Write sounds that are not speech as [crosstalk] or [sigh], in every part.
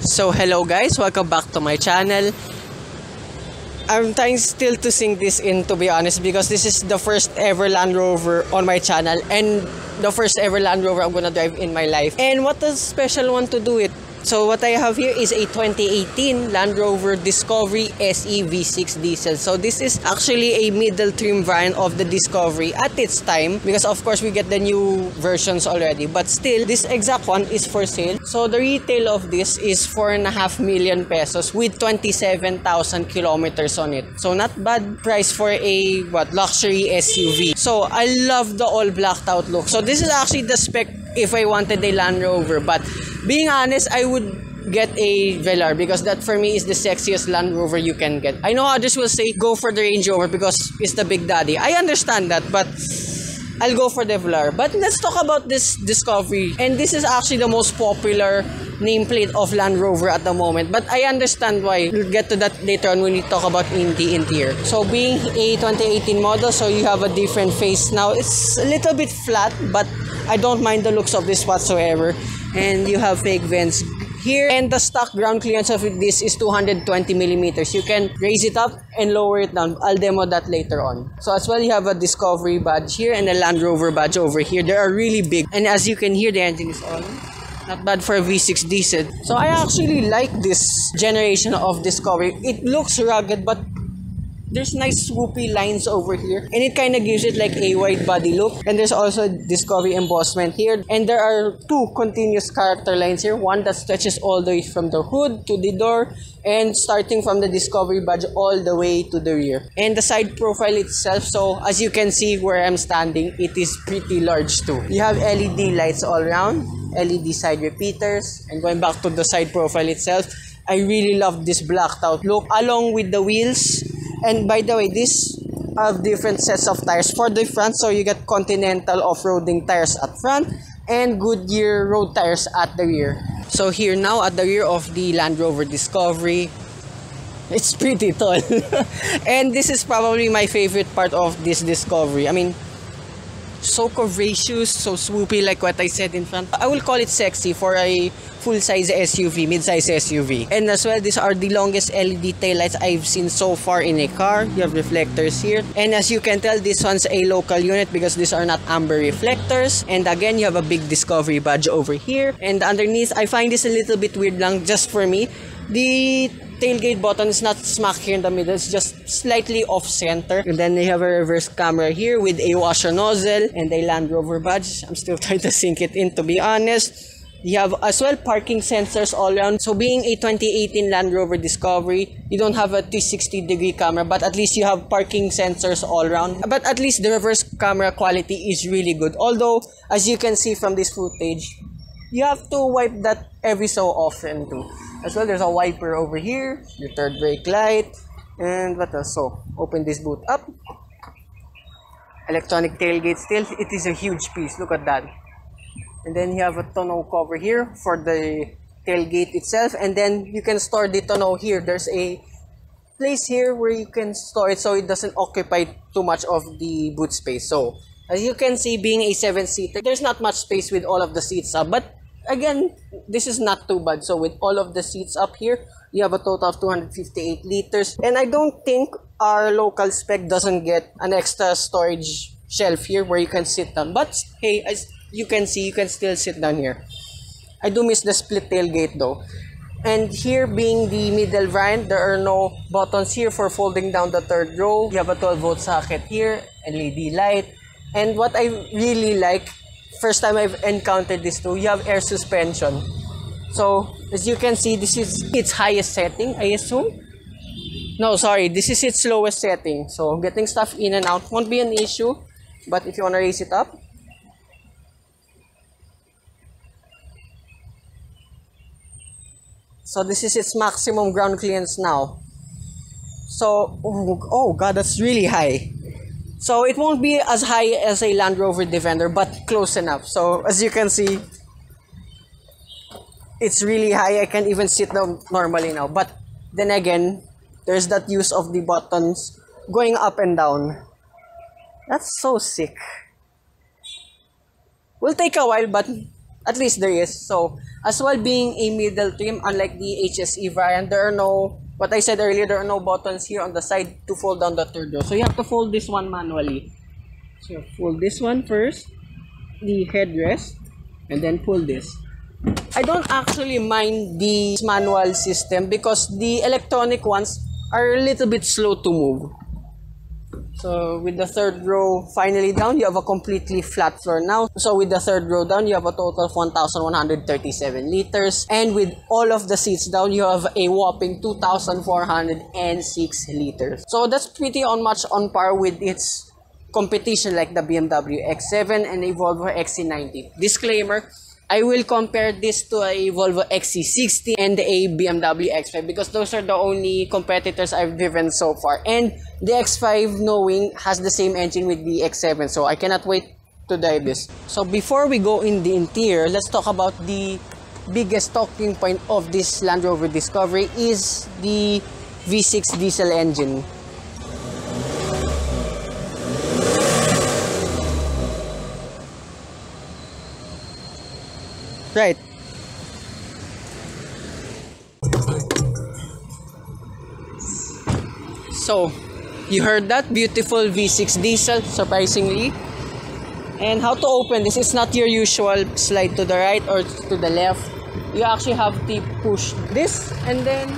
So hello guys, welcome back to my channel. I'm trying still to sing this in to be honest because this is the first ever Land Rover on my channel and the first ever Land Rover I'm gonna drive in my life. And what a special one to do it. So what I have here is a 2018 Land Rover Discovery SE V6 diesel. So this is actually a middle trim variant of the Discovery at its time because of course we get the new versions already. But still, this exact one is for sale. So the retail of this is four and a half million pesos with 27,000 kilometers on it. So not bad price for a what luxury SUV. So I love the all blacked out look. So this is actually the spec if I wanted a Land Rover. But being honest, I would get a Velar because that for me is the sexiest Land Rover you can get. I know others will say go for the Range Rover because it's the big daddy. I understand that, but I'll go for the Velar. But let's talk about this Discovery. And this is actually the most popular nameplate of Land Rover at the moment. But I understand why. We'll get to that later on when we talk about in the interior. So being a 2018 model, so you have a different face now. It's a little bit flat, but I don't mind the looks of this whatsoever. And you have fake vents here. And the stock ground clearance of this is 220 millimeters. You can raise it up and lower it down. I'll demo that later on. So as well you have a discovery badge here and a land rover badge over here. They are really big. And as you can hear the engine is on. Not bad for a v6 diesel. So i actually like this generation of discovery. It looks rugged but there's nice swoopy lines over here. And it kind of gives it like a wide body look. And there's also discovery embossment here. And there are two continuous character lines here. One that stretches all the way from the hood to the door. And starting from the discovery badge all the way to the rear. And the side profile itself. So as you can see where i'm standing it is pretty large too. You have led lights all around. Led side repeaters. And going back to the side profile itself i really love this blacked out look. Along with the wheels and by the way, this have different sets of tires for the front. So you get Continental off-roading tires at front and Goodyear road tires at the rear. So here now at the rear of the Land Rover Discovery, it's pretty tall. [laughs] and this is probably my favorite part of this Discovery. I mean, so curvaceous, so swoopy like what I said in front. I will call it sexy for a full-size SUV, mid-size SUV. And as well, these are the longest LED taillights I've seen so far in a car. You have reflectors here. And as you can tell, this one's a local unit because these are not amber reflectors. And again, you have a big Discovery badge over here. And underneath, I find this a little bit weird lang just for me. The tailgate button is not smack here in the middle. It's just slightly off center. And then they have a reverse camera here with a washer nozzle and a Land Rover badge. I'm still [laughs] trying to sink it in to be honest. You have as well parking sensors all around. So being a 2018 Land Rover Discovery, you don't have a 360 degree camera, but at least you have parking sensors all around. But at least the reverse camera quality is really good. Although, as you can see from this footage, you have to wipe that every so often too. As well, there's a wiper over here, your third brake light, and what else? So, open this boot up. Electronic tailgate still, it is a huge piece. Look at that. And then you have a tonneau cover here for the tailgate itself. And then you can store the tonneau here. There's a place here where you can store it so it doesn't occupy too much of the boot space. So, as you can see, being a 7-seater, there's not much space with all of the seats up. But again, this is not too bad. So with all of the seats up here, you have a total of 258 liters. And I don't think our local spec doesn't get an extra storage shelf here where you can sit down. But hey, as you can see, you can still sit down here. I do miss the split tailgate though. And here being the middle variant, there are no buttons here for folding down the third row. You have a 12 volt socket here, LED light. And what I really like first time I've encountered this too. You have air suspension. So, as you can see, this is its highest setting, I assume. No, sorry, this is its lowest setting. So, getting stuff in and out won't be an issue. But if you want to raise it up, So this is its maximum ground clearance now. So, oh, oh god, that's really high. So it won't be as high as a Land Rover Defender, but close enough. So as you can see, it's really high. I can't even sit down normally now. But then again, there's that use of the buttons going up and down. That's so sick. Will take a while, but At least there is. So, as well being a middle trim, unlike the HSE variant, there are no, what I said earlier, there are no buttons here on the side to fold down the third row. So, you have to fold this one manually. So, fold this one first, the headrest, and then pull this. I don't actually mind the manual system because the electronic ones are a little bit slow to move. So with the third row finally down, you have a completely flat floor now. So with the third row down, you have a total of 1,137 liters. And with all of the seats down, you have a whopping 2,406 liters. So that's pretty on much on par with its competition like the BMW X7 and the Volvo XC90. Disclaimer, I will compare this to a Volvo XC60 and a BMW X5 because those are the only competitors I've driven so far. And the X5 knowing has the same engine with the X7 so I cannot wait to drive this. So before we go in the interior, let's talk about the biggest talking point of this Land Rover Discovery is the V6 diesel engine. Right. So, you heard that beautiful V6 diesel, surprisingly. And how to open this, it's not your usual slide to the right or to the left. You actually have to push this and then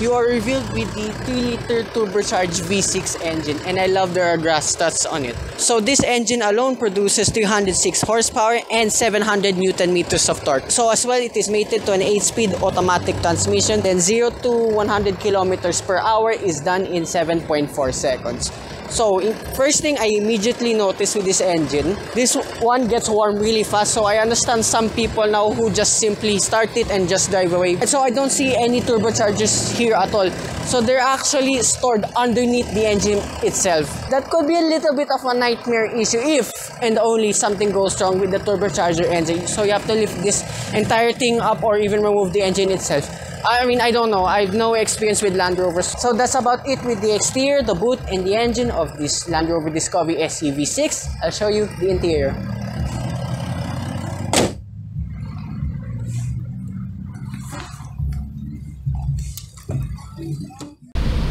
you are revealed with the 3-liter turbocharged V6 engine and I love there are grass stats on it. So this engine alone produces 306 horsepower and 700 newton meters of torque. So as well it is mated to an 8-speed automatic transmission then 0 to 100 kilometers per hour is done in 7.4 seconds. So, first thing I immediately noticed with this engine, this one gets warm really fast. So, I understand some people now who just simply start it and just drive away. And so, I don't see any turbochargers here at all. So, they're actually stored underneath the engine itself. That could be a little bit of a nightmare issue if and only something goes wrong with the turbocharger engine. So, you have to lift this entire thing up or even remove the engine itself. I mean, I don't know. I have no experience with Land Rovers. So that's about it with the exterior, the boot, and the engine of this Land Rover Discovery SUV6. I'll show you the interior.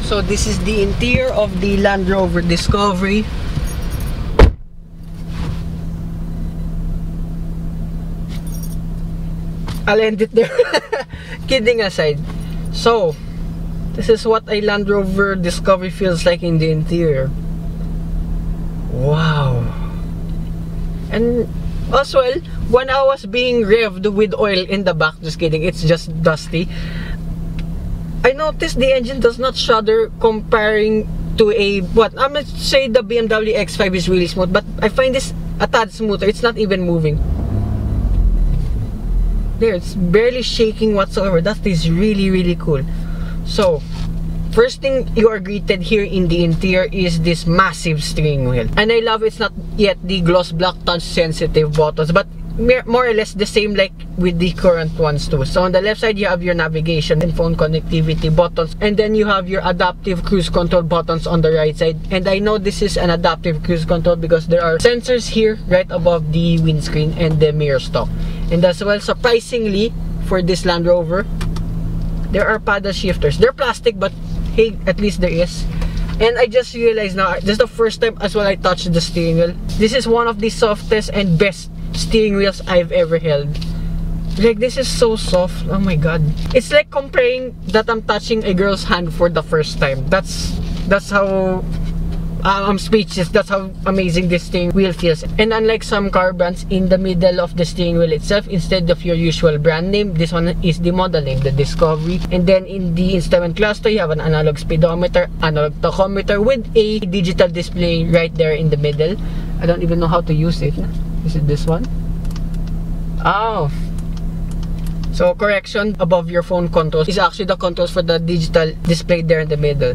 So this is the interior of the Land Rover Discovery. I'll end it there. [laughs] Kidding aside. So, this is what a Land Rover Discovery feels like in the interior. Wow. And as well, when I was being revved with oil in the back, just kidding, it's just dusty. I noticed the engine does not shudder comparing to a, what, I'm gonna say the BMW X5 is really smooth, but I find this a tad smoother. It's not even moving there it's barely shaking whatsoever that is really really cool so first thing you are greeted here in the interior is this massive steering wheel and I love it's not yet the gloss black touch sensitive buttons but more or less the same like with the current ones too. So on the left side, you have your navigation and phone connectivity buttons. And then you have your adaptive cruise control buttons on the right side. And I know this is an adaptive cruise control because there are sensors here right above the windscreen and the mirror stock. And as well, surprisingly, for this Land Rover, there are paddle shifters. They're plastic, but hey, at least there is. And I just realized now, this is the first time as well I touched the steering wheel. This is one of the softest and best steering wheels I've ever held. Like, this is so soft. Oh my god. It's like comparing that I'm touching a girl's hand for the first time. That's, that's how Uh, I'm speechless. That's how amazing this steering wheel feels. And unlike some car brands, in the middle of the steering wheel itself, instead of your usual brand name, this one is the model name, the Discovery. And then in the instrument cluster, you have an analog speedometer, analog tachometer with a digital display right there in the middle. I don't even know how to use it. Is it this one? Oh. So correction above your phone controls is actually the controls for the digital display there in the middle.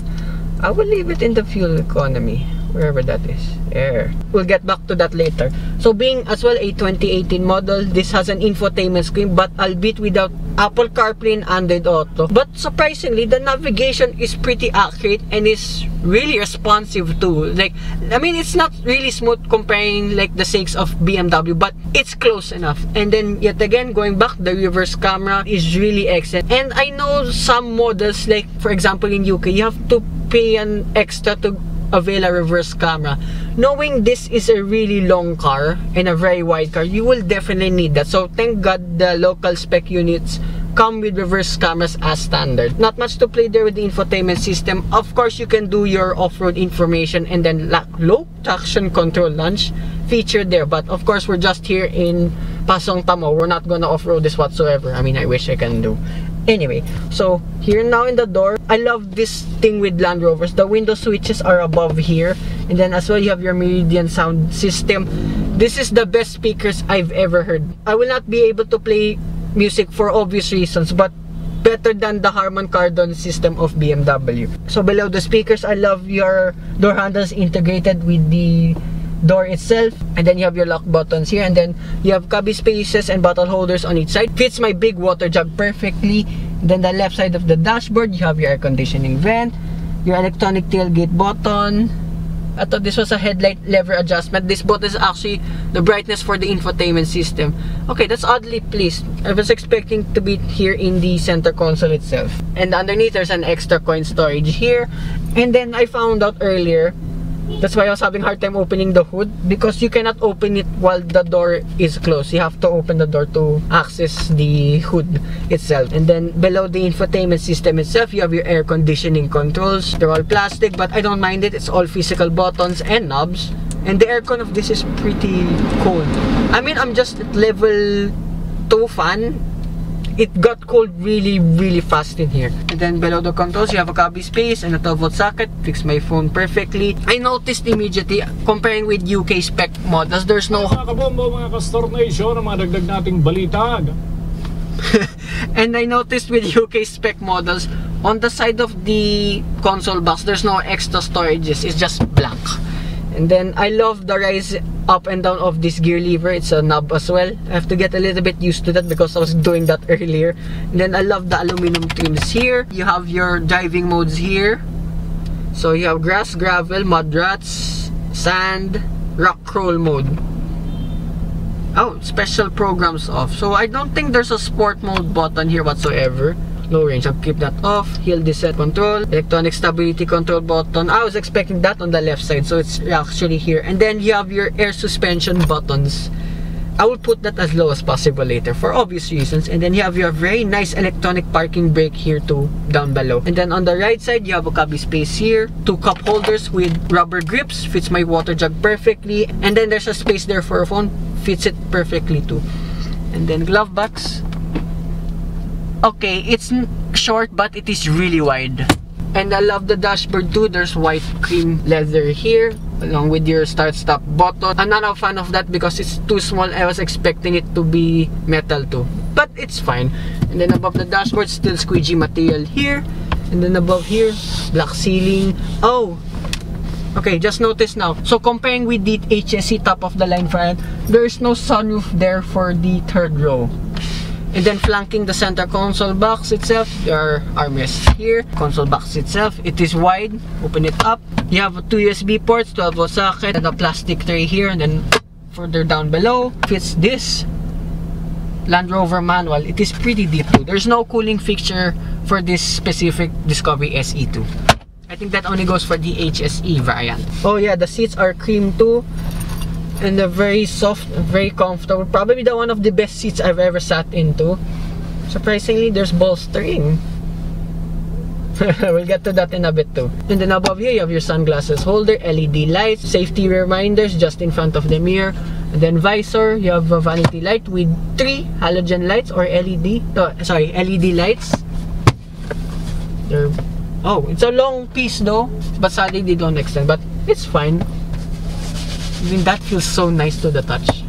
I will leave it in the fuel economy. wherever that is. There we'll get back to that later. So being as well a 2018 model this has an infotainment screen but albeit without Apple CarPlay and Android Auto. But surprisingly the navigation is pretty accurate and is really responsive too. Like I mean it's not really smooth comparing like the sakes of BMW but it's close enough. And then yet again going back the reverse camera is really excellent. And I know some models like for example in UK you have to pay an extra to avail a reverse camera. Knowing this is a really long car and a very wide car, you will definitely need that. So thank God the local spec units come with reverse cameras as standard. Not much to play there with the infotainment system. Of course, you can do your off-road information and then low traction control launch feature there. But of course, we're just here in Pasong Tamo. We're not gonna off-road this whatsoever. I mean, I wish I can do. Anyway, so here now in the door, I love this thing with Land Rovers. The window switches are above here. And then as well, you have your Meridian sound system. This is the best speakers I've ever heard. I will not be able to play music for obvious reasons, but better than the Harman Kardon system of BMW. So below the speakers, I love your door handles integrated with the door itself and then you have your lock buttons here and then you have cubby spaces and bottle holders on each side fits my big water jug perfectly then the left side of the dashboard you have your air conditioning vent your electronic tailgate button I thought this was a headlight lever adjustment. This button is actually the brightness for the infotainment system. Okay, that's oddly placed. I was expecting to be here in the center console itself. And underneath, there's an extra coin storage here. And then I found out earlier That's why I was having hard time opening the hood because you cannot open it while the door is closed. You have to open the door to access the hood itself. And then below the infotainment system itself, you have your air conditioning controls. They're all plastic but I don't mind it. It's all physical buttons and knobs. And the aircon of this is pretty cold. I mean, I'm just at level 2 fan it got cold really really fast in here. And then below the controls you have a cubby space and a 12 volt socket. Fix my phone perfectly. I noticed immediately comparing with UK spec models there's no mga kabombo mga nation mga dagdag nating balita [laughs] and I noticed with [laughs] UK spec models on the side of the console box there's no extra storages. It's just blank and then I love the rise up and down of this gear lever. It's a knob as well. I have to get a little bit used to that because I was doing that [laughs] earlier. And then I love the aluminum trims here. You have your driving modes here. So you have grass gravel mud ruts sand rock crawl mode. Oh special programs off. So I don't think there's a sport mode button here whatsoever low range. I'll keep that off. Hill descent control, electronic stability control button. I was expecting that on the left side, so it's actually here. And then you have your air suspension buttons. I will put that as low as possible later for obvious reasons. And then you have your very nice electronic parking brake here too, down below. And then on the right side, you have a cubby space here. Two cup holders with rubber grips, fits my water jug perfectly. And then there's a space there for a phone, fits it perfectly too. And then glove box, okay it's short but it is really wide. And I love the dashboard too. There's white cream leather here along with your start stop button. I'm not a fan of that because it's too small. I was expecting it to be metal too but it's fine. And then above the dashboard still squeegee material here. And then above here black ceiling. Oh okay just notice now. So comparing with the HSE top of the line fan there's no sunroof there for the third row and then flanking the center console box itself, there are armrests here. Console box itself, it is wide. Open it up. You have two USB ports, 12 volt socket, and a plastic tray here. And then further down below, fits this Land Rover manual. It is pretty deep too. There's no cooling fixture for this specific Discovery SE2. I think that only goes for the HSE variant. Oh yeah, the seats are cream too and they're very soft very comfortable probably the one of the best seats I've ever sat into. Surprisingly there's bolstering [laughs] we'll get to that in a bit too. And then above here you have your sunglasses holder LED lights safety reminders just in front of the mirror. And then visor you have a vanity light with three halogen lights or LED no, sorry LED lights. They're oh it's a long piece though but sadly they don't extend but it's fine that feels so nice to the touch.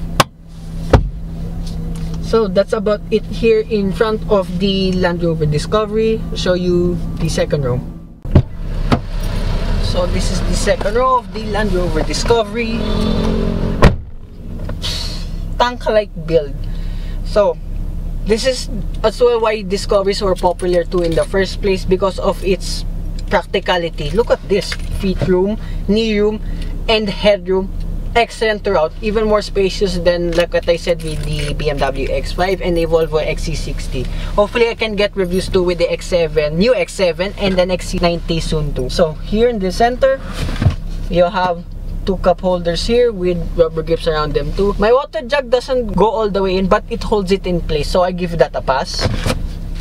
So that's about it here in front of the Land Rover Discovery. Show you the second row. So this is the second row of the Land Rover Discovery. Tank-like build. So this is as well why Discoveries were popular too in the first place because of its practicality. Look at this feet room, knee room, and headroom excellent throughout. Even more spacious than like what I said with the BMW X5 and the Volvo XC60 hopefully I can get reviews too with the X7 new X7 and then XC90 soon too. So here in the center you have two cup holders here with rubber grips around them too. My water jug doesn't go all the way in but it holds it in place. So I give that a pass.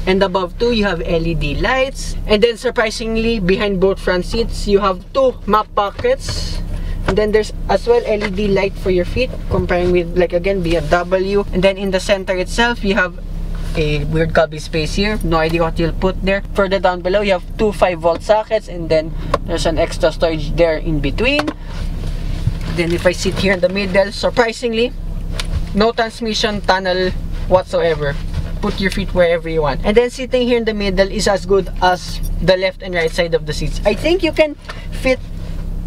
And above too, you have LED lights. And then surprisingly behind both front seats you have two map pockets and then there's as well LED light for your feet comparing with like again BMW and then in the center itself you have a weird cubby space here. No idea what you'll put there. Further down below you have two 5 volt sockets and then there's an extra storage there in between. Then if I sit here in the middle surprisingly no transmission tunnel whatsoever. Put your feet wherever you want. And then sitting here in the middle is as good as the left and right side of the seats. I think you can fit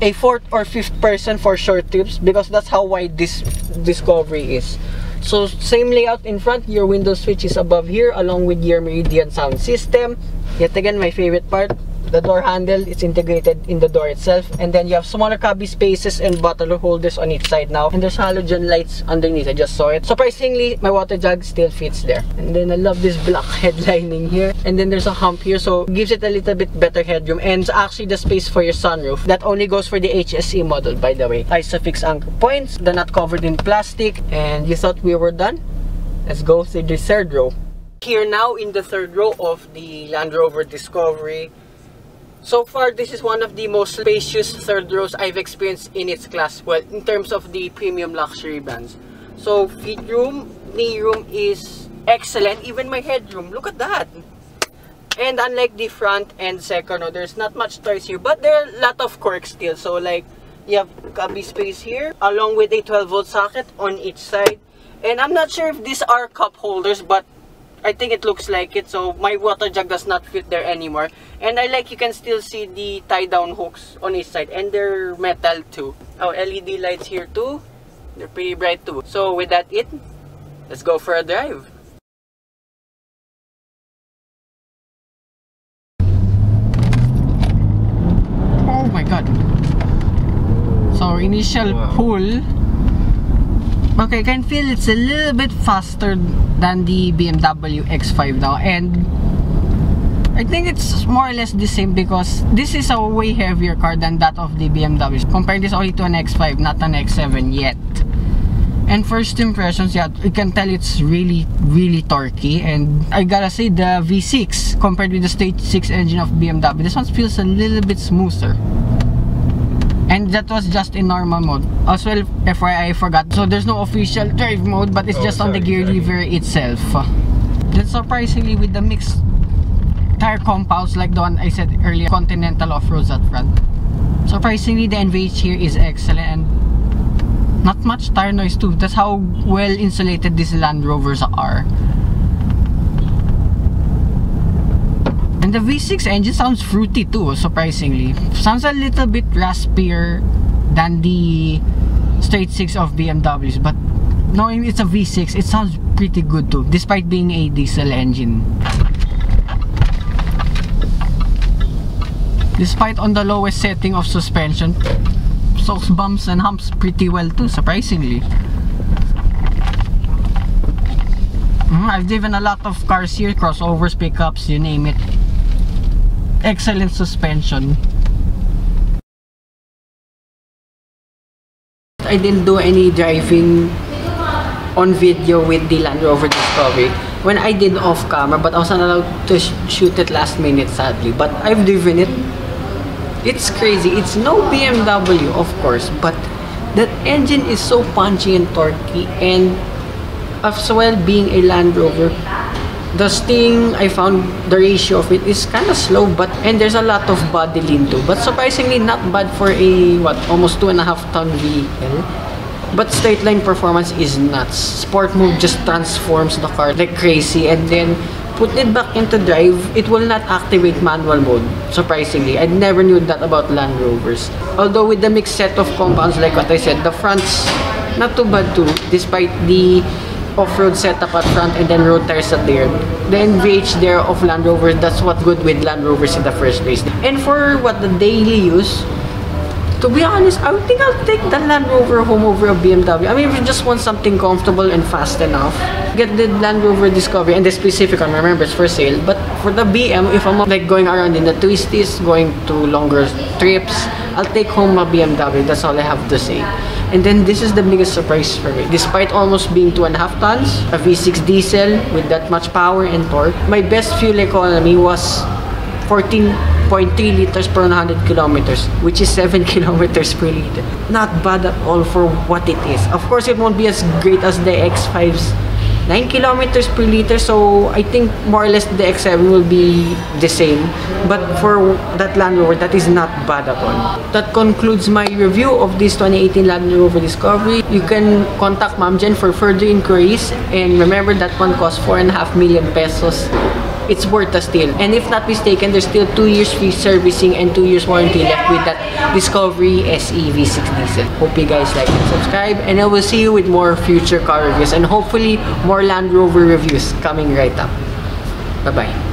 a fourth or fifth person for short trips because that's how wide this discovery is. So same layout in front your window switch is above here along with your meridian sound system. Yet again my favorite part the door handle is integrated in the door itself and then you have smaller cubby spaces and bottle holders on each side now and there's halogen lights underneath. I just saw it. Surprisingly my water jug still fits there. And then i love this black [laughs] headlining here. And then there's a hump here so gives it a little bit better headroom. And actually the space for your sunroof. That only goes for the hse model by the way. Isofix anchor points they're not covered in plastic. And you thought we were done? Let's go to the third row. Here now in the third row of the land rover discovery so far, this is one of the most spacious third rows I've experienced in its class. Well, in terms of the premium luxury bands. So, feet room, knee room is excellent. Even my headroom, look at that. And unlike the front and second row, there's not much toys here. But there are a lot of quirks still. So, like, you have cubby space here, along with a 12 volt socket on each side. And I'm not sure if these are cup holders, but I think it looks like it so my water jug does not fit there anymore. And I like you can still see the tie down hooks on each side and they're metal too. Oh LED lights here too. They're pretty bright too. So with that it let's go for a drive. Oh my god. So initial Wow. pull Okay, I can feel it's a little bit faster than the BMW X5 now and I think it's more or less the same because this is a way heavier car than that of the BMW. Comparing this only to an X5, not an X7 yet. And first impressions, yeah, you can tell it's really, really torquey. And I gotta say, the V6 compared with the straight 6 engine of BMW, this one feels a little bit smoother. And that was just in normal mode. As well, FYI, I forgot. So there's no official drive mode, but it's Oh, just on the gear sorry. lever itself. Then surprisingly, with the mixed tire compounds like the one I said earlier, Continental off-roads at front. Surprisingly, the NVH here is excellent and not much tire noise too. That's how well insulated these Land Rovers are. And the V6 engine sounds fruity too, surprisingly. Sounds a little bit raspier than the straight 6 of BMWs, but knowing it's a V6, it sounds pretty good too, despite being a diesel engine. Despite on the lowest setting of suspension, soaks bumps and humps pretty well too, surprisingly. Mm, I've driven a lot of cars here, crossovers, pickups, you name it. Excellent suspension. I didn't do any driving on video with the Land Rover Discovery when I did off camera but I wasn't allowed to sh shoot it last minute sadly. But I've driven it. It's crazy. It's no BMW of course but that engine is so punchy and torquey and as well being a Land Rover the sting I found the ratio of it is kind of slow but and there's a lot of body lean too but surprisingly not bad for a what almost two and a half ton vehicle but straight line performance is nuts sport mode just transforms the car like crazy and then put it back into drive, it will not activate manual mode. Surprisingly, I never knew that about Land Rovers. Although with the mixed set of compounds, like what I said, the front's not too bad too, despite the off-road setup at front and then road tires at the rear. The NVH there of Land Rover, that's what good with Land Rovers in the first place. And for what the daily use, to be honest, I think I'll take the Land Rover home over a BMW. I mean, if you just want something comfortable and fast enough, get the Land Rover Discovery and the specific one. Remember, it's for sale. But for the BM, if I'm like going around in the twisties, going to longer trips, I'll take home a BMW. That's all I have to say. And then this is the biggest surprise for me. Despite almost being two and a half tons, a V6 diesel with that much power and torque, my best fuel economy was 14.3 liters per 100 kilometers, which is 7 [laughs] kilometers per liter. Not bad at all for what it is. Of course, it won't be as great as the X5's 9 kilometers per liter, so I think more or less the X7 will be the same. But for that Land Rover, that is not bad at all. That concludes my review of this 2018 Land Rover Discovery. You can contact Ma'am Jen for further inquiries, and remember that one costs 4.5 million pesos it's worth a steal. And if not mistaken, there's still 2 years free servicing and 2 years warranty left with that Discovery SE V6 diesel. Hope you guys like and subscribe and I will see you with more future car reviews and hopefully more Land Rover reviews coming right up. Bye-bye.